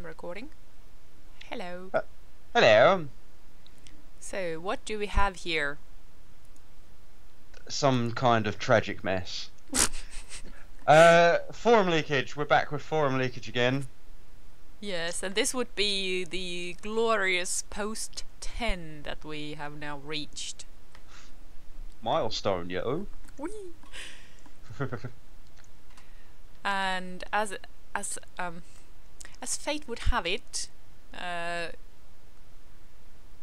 I'm recording. Hello. Uh. Hello. So, what do we have here? Some kind of tragic mess. uh, forum leakage. We're back with forum leakage again. Yes, and this would be the glorious post 10 that we have now reached. Milestone, yo. Whee! and as as um as fate would have it, uh,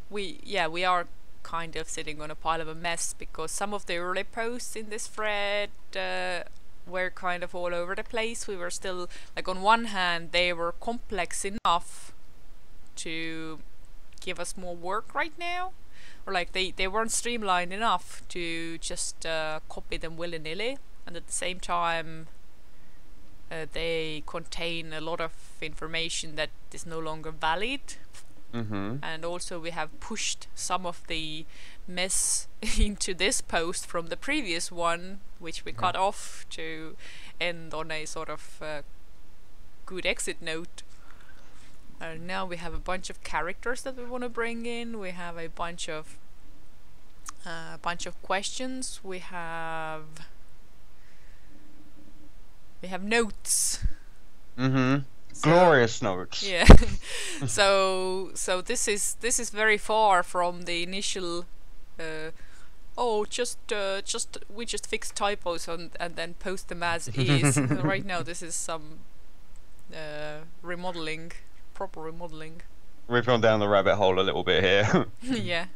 we yeah we are kind of sitting on a pile of a mess because some of the early posts in this thread uh, were kind of all over the place. We were still like on one hand they were complex enough to give us more work right now or like they, they weren't streamlined enough to just uh, copy them willy-nilly and at the same time uh, they contain a lot of information that is no longer valid. Mm-hmm. and also we have pushed some of the mess into this post from the previous one which we cut off to end on a sort of uh, good exit note. And now we have a bunch of characters that we want to bring in. We have a bunch of a uh, bunch of questions. We have we have notes Mm-hmm. So- Glorious notes. yeah so so this is this is very far from the initial uh, oh just uh, just we just fix typos and and then post them as is right now this is some uh, remodeling proper remodeling We've gone down the rabbit hole a little bit here. yeah.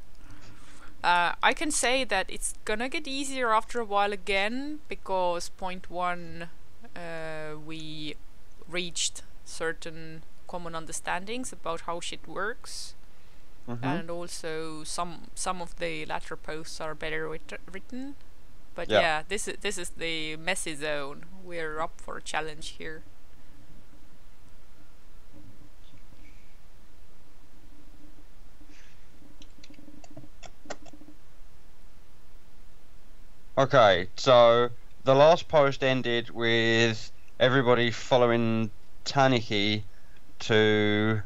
Uh, I can say that it's gonna get easier after a while again because point one, uh, we reached certain common understandings about how shit works, Mhm. and also some some of the latter posts are better writ- written. But Yeah. yeah. this is this is the messy zone. We're up for a challenge here. Okay, so the last post ended with everybody following Taniki to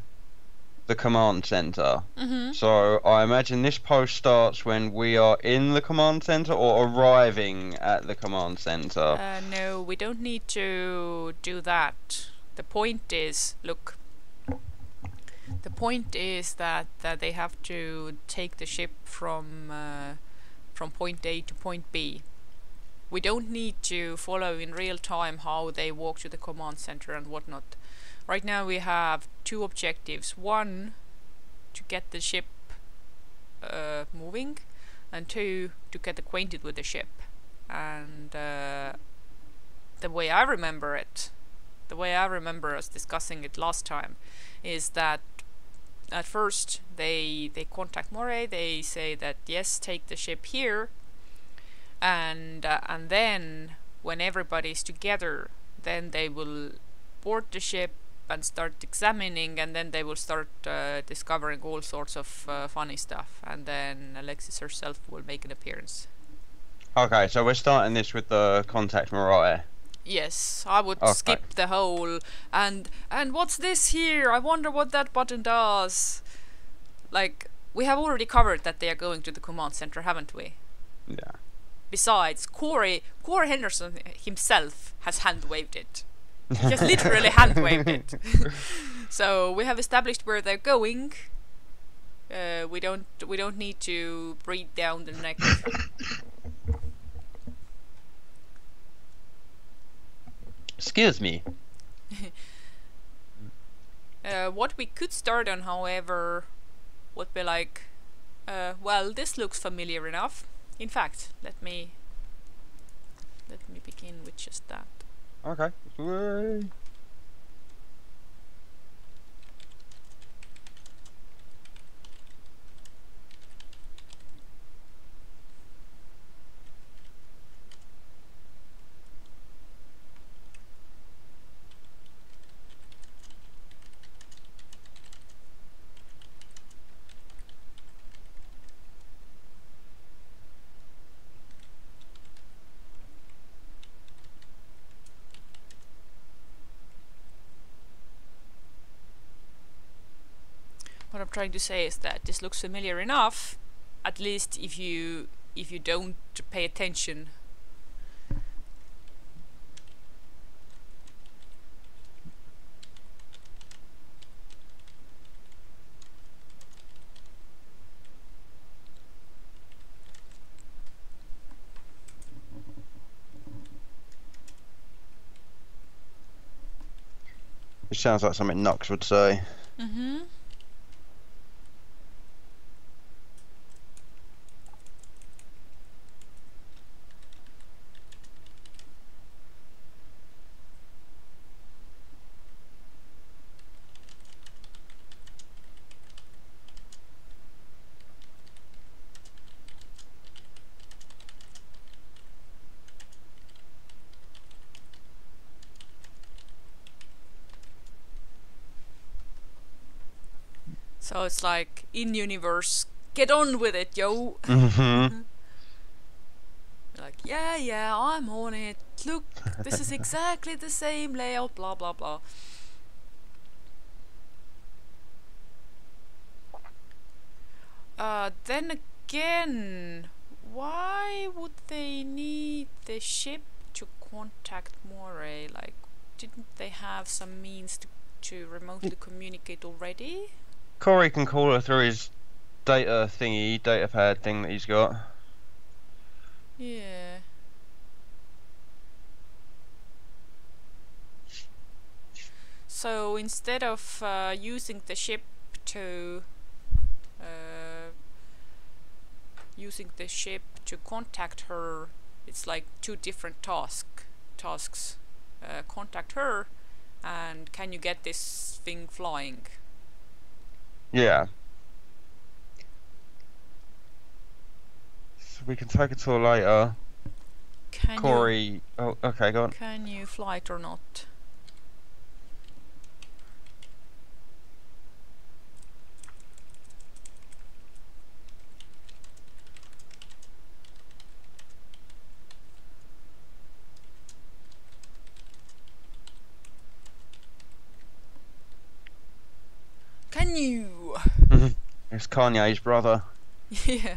the command center. Mm-hmm. So I imagine this post starts when we are in the command center or arriving at the command center. Uh, no, we don't need to do that. The point is, look. The point is that, that they have to take the ship from uh, from point A to point B. We don't need to follow in real time how they walk to the command center and whatnot. Right now we have two objectives. One, to get the ship uh, moving, and two, to get acquainted with the ship. And uh, the way I remember it, the way I remember us discussing it last time, is that at first they they contact Moray. They say that yes, take the ship here, and uh, and then when everybody's together, then they will board the ship and start examining, and then they will start uh, discovering all sorts of uh, funny stuff, and then Alexis herself will make an appearance. Okay, so we're starting this with the contact Moray. Yes, I would Okay. skip the whole and and what's this here? I wonder what that button does. Like we have already covered that they are going to the command center, haven't we? Yeah. Besides, Corey Corey Henderson himself has hand waved it. He has literally hand waved it. so we have established where they're going. Uh, we don't we don't need to breathe down the neck. Excuse me. Uh, what we could start on, however, would be like, uh, well, this looks familiar enough. In fact, let me let me begin with just that. Okay. Trying to say is that this looks familiar enough, at least if you if you don't pay attention. It sounds like something Nux would say. Mm-hmm. So it's like in universe, get on with it, yo. Mm-hmm. Like, yeah, yeah, I'm on it. Look, this is exactly the same layout, blah blah blah. Uh, then again, why would they need the ship to contact Moray? Like, didn't they have some means to, to remotely communicate already? Corey can call her through his data thingy, data pad thing that he's got. Yeah. So instead of uh, using the ship to uh, using the ship to contact her, it's like two different task tasks. Uh, contact her, and can you get this thing flying? Yeah. So we can take it to later. Can Corey. Oh, okay, go on. can you fly it or not? Can you? It's Kanye's brother. yeah.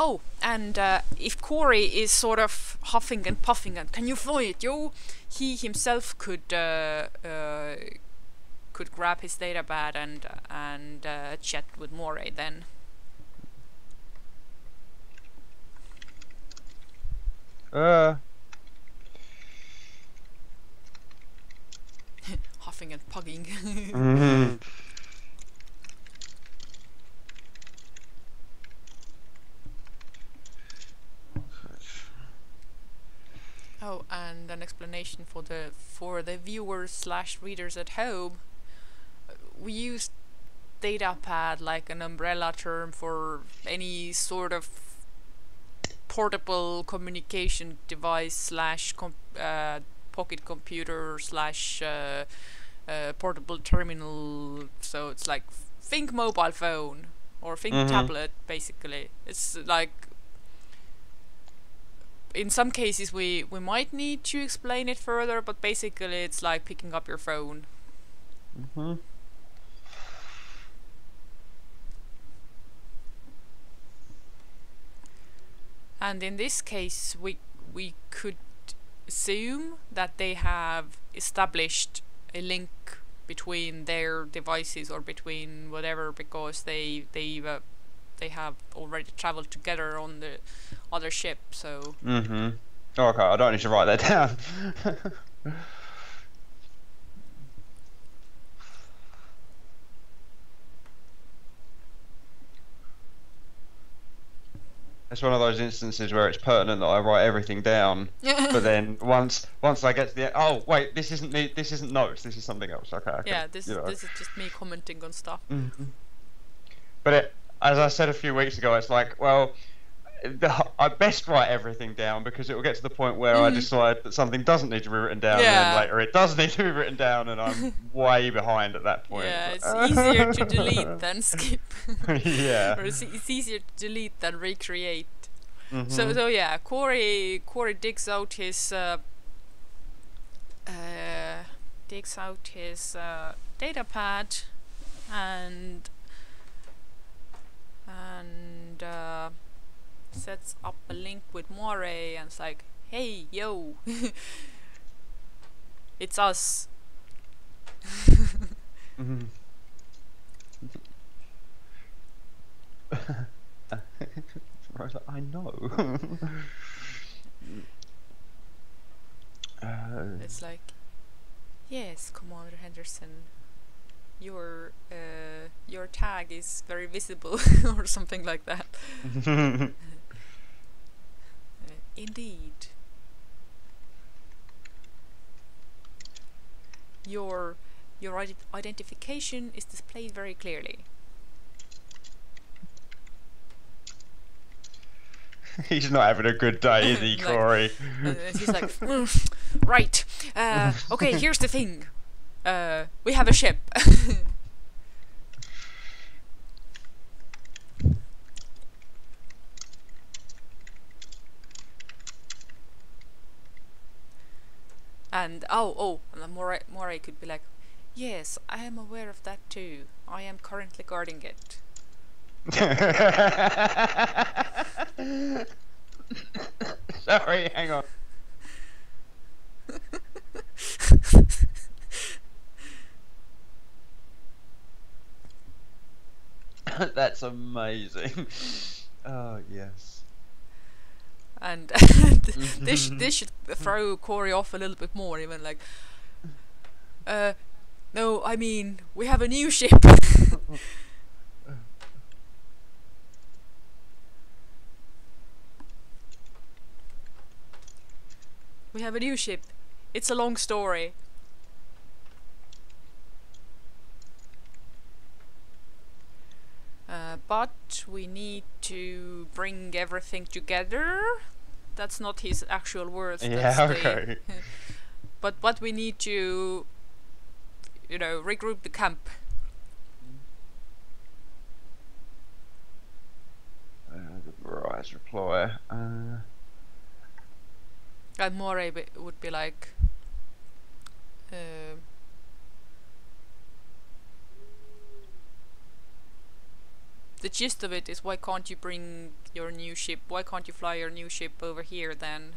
Oh, and uh, if Corey is sort of huffing and puffing and can you fly it, yo? He himself could uh, uh, could grab his data pad and and uh, chat with Moray then. Uh, And pugging. mhm. Oh, and an explanation for the for the viewers slash readers at home. We use datapad like an umbrella term for any sort of portable communication device slash com- uh, pocket computer slash uh, uh, portable terminal. So it's like think mobile phone or think Mhm. tablet. Basically, it's like in some cases we we might need to explain it further, but basically it's like picking up your phone. Mhm. And in this case, we we could assume that they have established a link between their devices or between whatever because they they uh, they have already traveled together on the other ship. So Mhm. Okay, I don't need to write that down. It's one of those instances where it's pertinent that I write everything down, but then once once I get to the oh wait, this isn't the, this isn't notes, this is something else. Okay. okay, yeah, this you know. this is just me commenting on stuff. Mhm. But it, as I said a few weeks ago, it's like, well, I best write everything down because it will get to the point where I Mhm. decide that something doesn't need to be written down, and Yeah. then later it does need to be written down, and I'm way behind at that point. Yeah, it's easier to delete than skip. yeah. or it's, it's easier to delete than recreate. So Mhm. so yeah, Corey Corey digs out his uh, uh, takes out his uh, data pad and and uh, sets up a link with Moray and it's like, hey, yo, it's us. mm-hmm. I know. uh, it's like, yes, Commander Henderson, your uh, your tag is very visible or something like that. Indeed. Your your identification is displayed very clearly. He's not having a good day, is he, like, Corey? Uh, he's like, mm, right, uh, okay, here's the thing. Uh, we have a ship. And oh, oh, and Moray, Moray could be like, yes, I am aware of that too. I am currently guarding it. Sorry, hang on. That's amazing. Oh yes. And this this should throw Corey off a little bit more, even like. Uh, no, I mean we have a new ship. we have a new ship. It's a long story. Uh, but we need to bring everything together. That's not his actual words. Yeah, okay. but what we need to, you know, regroup the camp. Uh, the rise reply. Uh. And Moray would be like. Uh, the gist of it is why can't you bring your new ship why can't you fly your new ship over here then?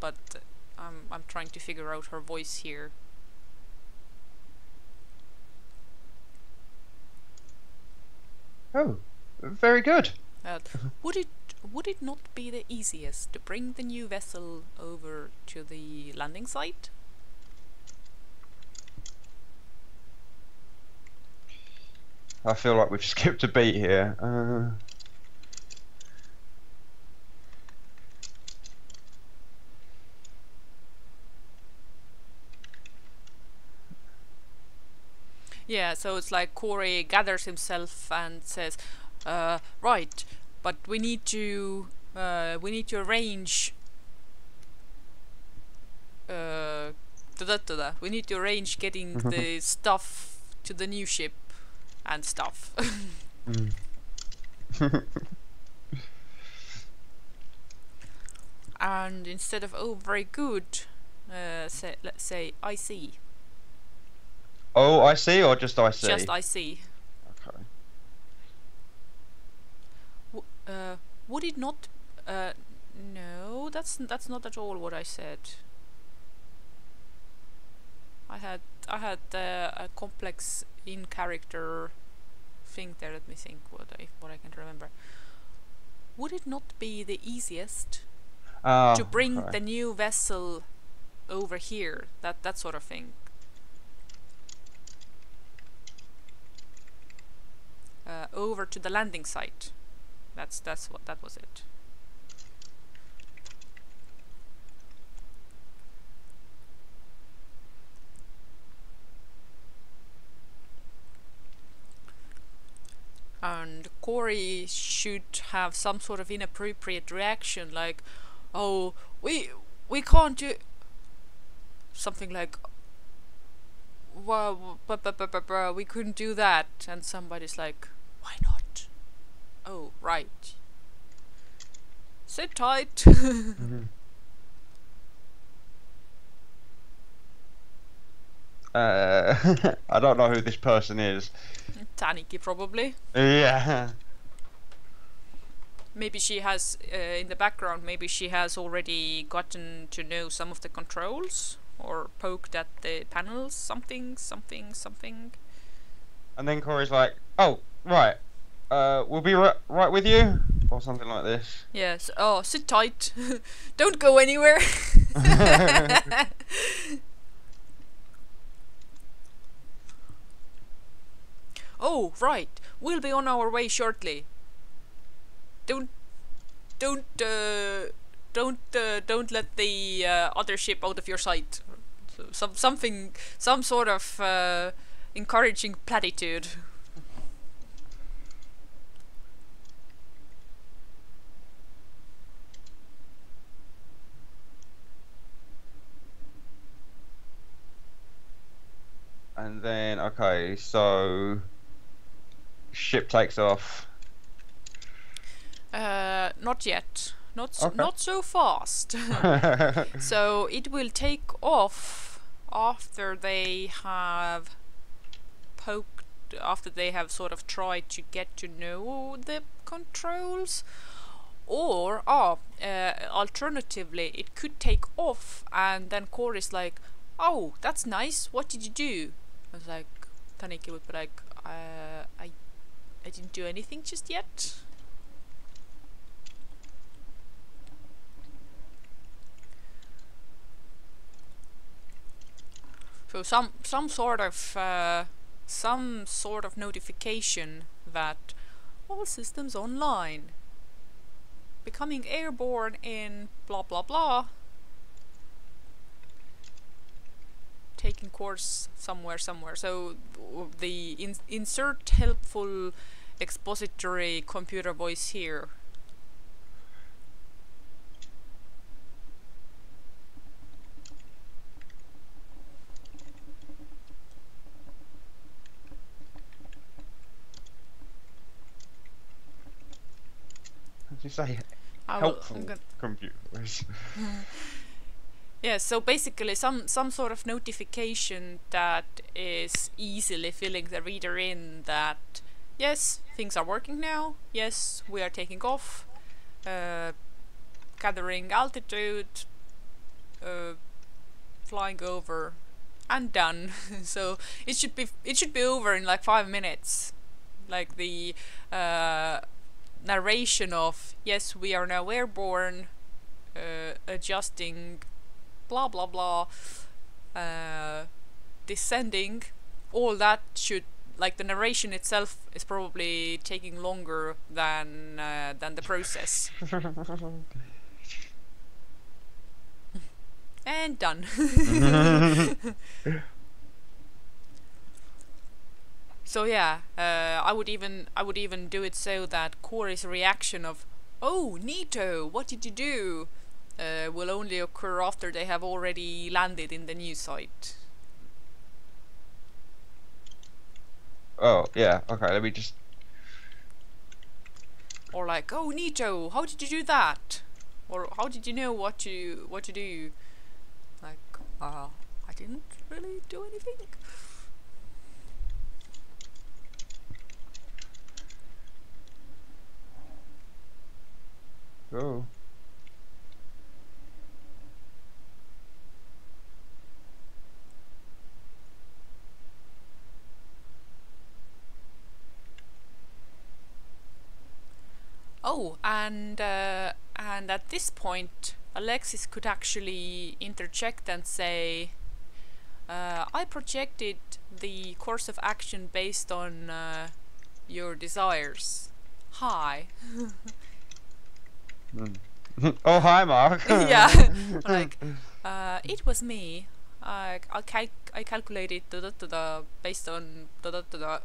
But I'm I'm trying to figure out her voice here. Oh very good. Uh, would it would it not be the easiest to bring the new vessel over to the landing site I feel like we've skipped a beat here. Uh... Yeah, so it's like Corey gathers himself and says, uh, "Right, but we need to uh, we need to arrange." Uh, da -da -da we need to arrange getting the stuff to the new ship and stuff. mm. and instead of oh very good, uh, say let's say I see. Oh, I see, or just I see. Just I see. Okay. W uh, would it not? Uh, no, that's that's not at all what I said. I had I had uh, a complex in character thing there. Let me think what I what I can remember. Would it not be the easiest uh, to bring the new vessel over here? That that sort of thing. Uh, over to the landing site. That's that's what that was it. and Corey should have some sort of inappropriate reaction like oh we we can't do something like well we couldn't do that and somebody's like why not oh right sit tight mm -hmm. Uh, I don't know who this person is. Taniki probably. Yeah. Maybe she has uh, in the background. Maybe she has already gotten to know some of the controls or poked at the panels. Something, something, something. And then Corey's like, "Oh, right. Uh, we'll be ri- right with you," or something like this. Yes. Oh, sit tight. Don't go anywhere. oh, right. We'll be on our way shortly. Don't, don't, uh, don't, uh, don't let the uh, other ship out of your sight. Some something, some sort of uh, encouraging platitude. And then, okay, so ship takes off. Uh, not yet. Not s Okay. not so fast. so it will take off after they have poked, after they have sort of tried to get to know the controls. Or, oh, uh, alternatively, it could take off and then Core is like, oh, that's nice, what did you do? I was like, Taniki would be like, uh, I, I didn't do anything just yet. So some some sort of uh, some sort of notification that all systems online, becoming airborne in blah blah blah, taking course somewhere somewhere. So the in insert helpful expository computer voice here. How did you say I I'm helpful computers? Hmm. Yeah, so basically some some sort of notification that is easily filling the reader in that yes, things are working now. Yes, we are taking off, uh, gathering altitude, uh, flying over, and done. so it should be it should be over in like five minutes. Like the uh, narration of yes, we are now airborne, uh, adjusting blah blah blah uh, descending all that should like the narration itself is probably taking longer than uh, than the process. And done. So yeah uh, i would even i would even do it so that Corey's reaction of oh Nito what did you do uh, will only occur after they have already landed in the new site. oh, yeah. Okay, let me just. Or like, oh Nito, how did you do that? Or how did you know what to what to do? Like, uh, I didn't really do anything. Oh. Oh, and uh, and at this point, Alexis could actually interject and say, uh, "I projected the course of action based on uh, your desires. Hi." Oh, hi, Mark. yeah, like uh, it was me. I I, cal- I calculated da da da da based on da da da da.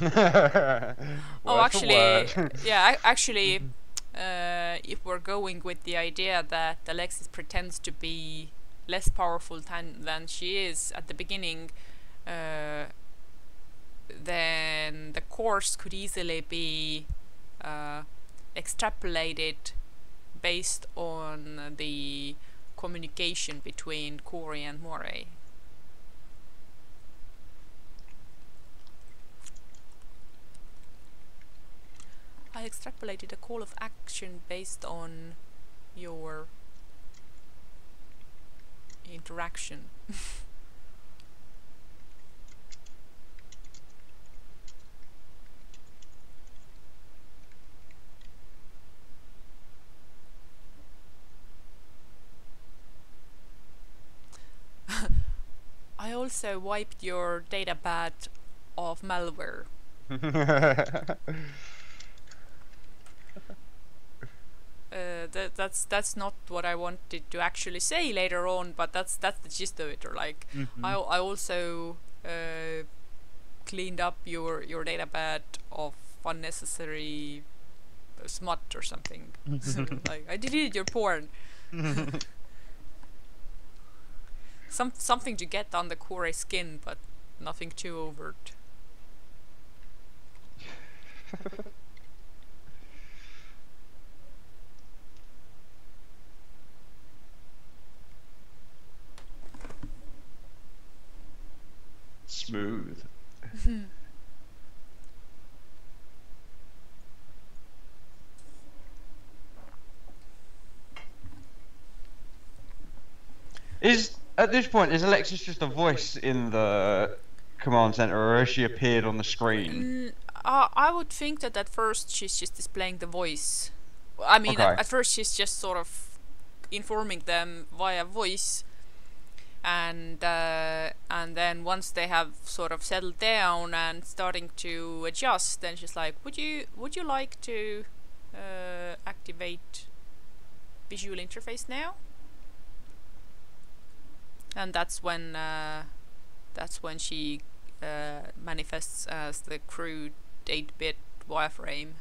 oh, actually, yeah, actually, uh, if we're going with the idea that Alexis pretends to be less powerful than than she is at the beginning, uh, then the course could easily be uh, extrapolated based on the communication between Corey and Moray. I extrapolated a call of action based on your interaction. I also wiped your datapad of malware. Uh, that that's that's not what I wanted to actually say later on, but that's that's the gist of it. Or like, Mhm. I I also uh, cleaned up your your datapad of unnecessary smut or something. So, like I deleted your porn. Some something to get on the core skin, but nothing too overt. Smooth. Is at this point is Alexis just a voice in the command center, or has she appeared on the screen? Mm, uh, I would think that at first she's just displaying the voice. I mean, at, at first she's just sort of informing them via voice, and uh, and then once they have sort of settled down and starting to adjust, then she's like, "Would you would you like to uh, activate visual interface now?" And that's when uh, that's when she uh, manifests as the crude 8-bit wireframe.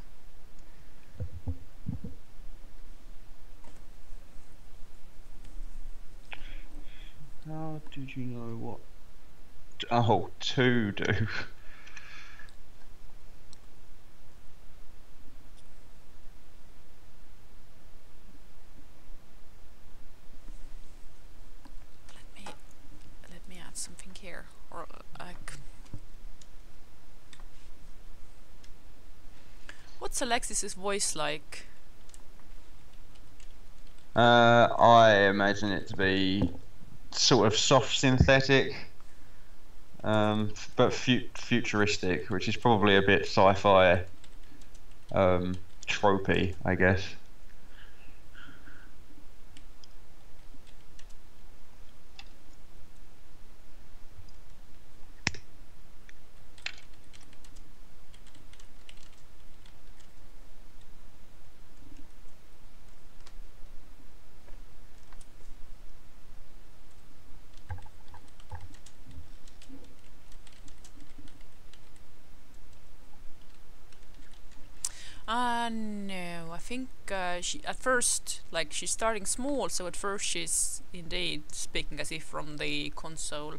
How did you know what? Oh, to do. Let me let me add something here, or like. What's Alexis's voice like? Uh, I imagine it to be sort of soft synthetic, um, but fu- futuristic, which is probably a bit sci-fi, um, tropey, I guess. Uh, no, I think uh, she at first, like she's starting small, so at first she's indeed speaking as if from the console.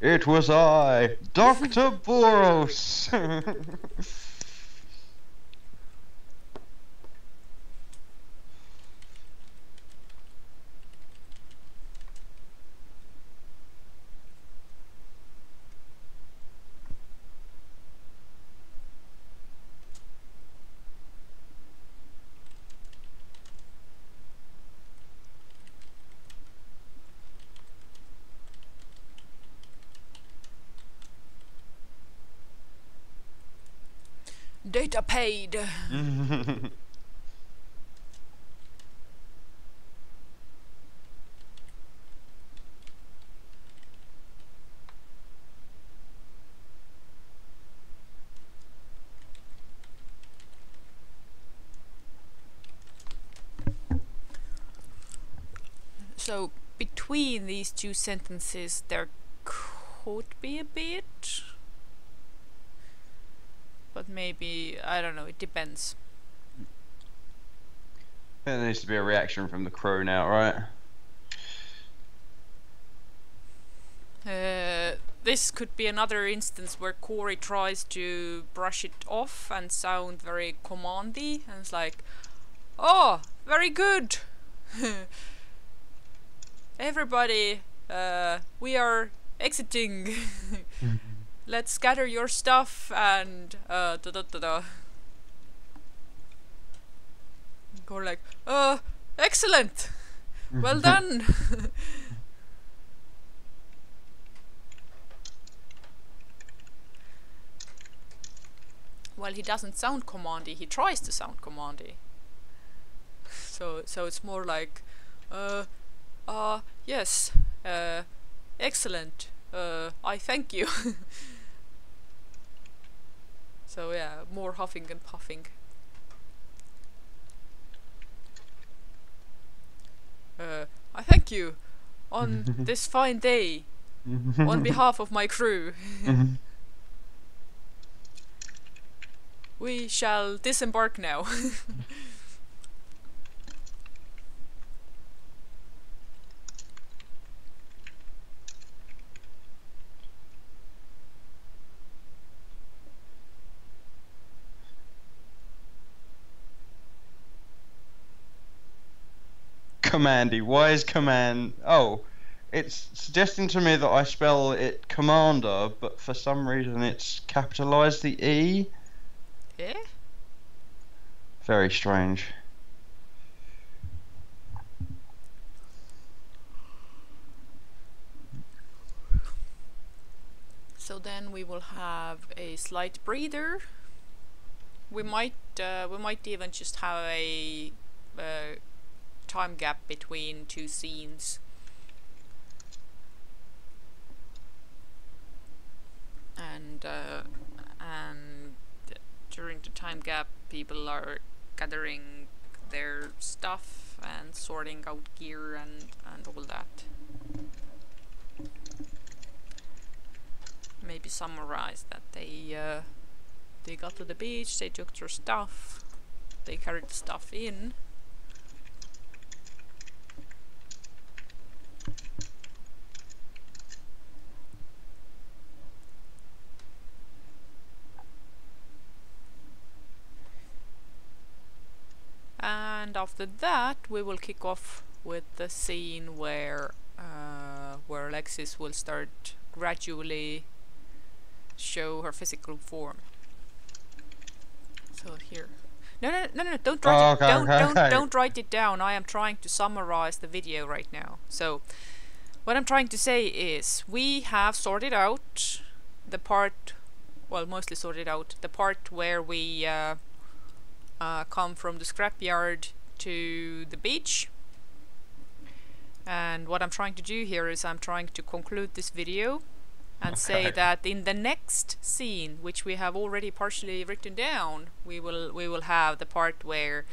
It was I, Doctor Boros. Datapad. So between these two sentences there could be a bit but maybe I don't know, it depends. there needs to be a reaction from the crew now, right? Uh, this could be another instance where Corey tries to brush it off and sound very commandy and it's like, oh, very good. Everybody, uh, we are exiting. Let's gather your stuff and uh, da da da da. Go like, uh, excellent. Well done. well, he doesn't sound commandy. He tries to sound commandy. So, so it's more like, uh, uh, yes, uh, excellent. Uh, I thank you. so yeah, more huffing and puffing. Uh, I thank you on this fine day on behalf of my crew. we shall disembark now. Commandy. Why is command? Oh, it's suggesting to me that I spell it commander, but for some reason it's capitalized the E. eh? Very strange. So then we will have a slight breather. We might uh, we might even just have a uh, time gap between two scenes. And uh, and during the time gap, people are gathering their stuff and sorting out gear and and all that. maybe summarize that they uh, they got to the beach, they took their stuff, they carried the stuff in. And after that, we will kick off with the scene where uh, where Alexis will start gradually show her physical form. So here. No, no, no, no! Don't write Oh, it. don't, okay, don't, okay. don't write it down. I am trying to summarize the video right now. So, what I'm trying to say is, we have sorted out the part, well, mostly sorted out the part where we uh, uh, come from the scrapyard to the beach. And what I'm trying to do here is I'm trying to conclude this video and say that in the next scene, which we have already partially written down, we will we will have the part where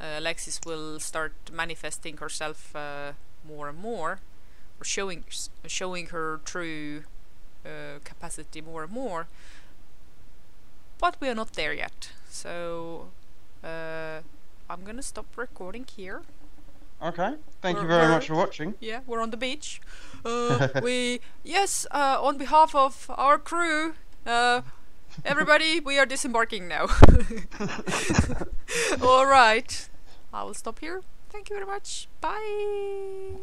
uh, Alexis will start manifesting herself uh, more and more, or showing showing her true uh, capacity more and more. But we are not there yet, so uh, I'm gonna stop recording here. Okay. Thank you We're- very much for watching. Yeah, we're on the beach. Uh, we yes, uh, on behalf of our crew, uh, everybody, we are disembarking now. All right, I will stop here. Thank you very much. Bye.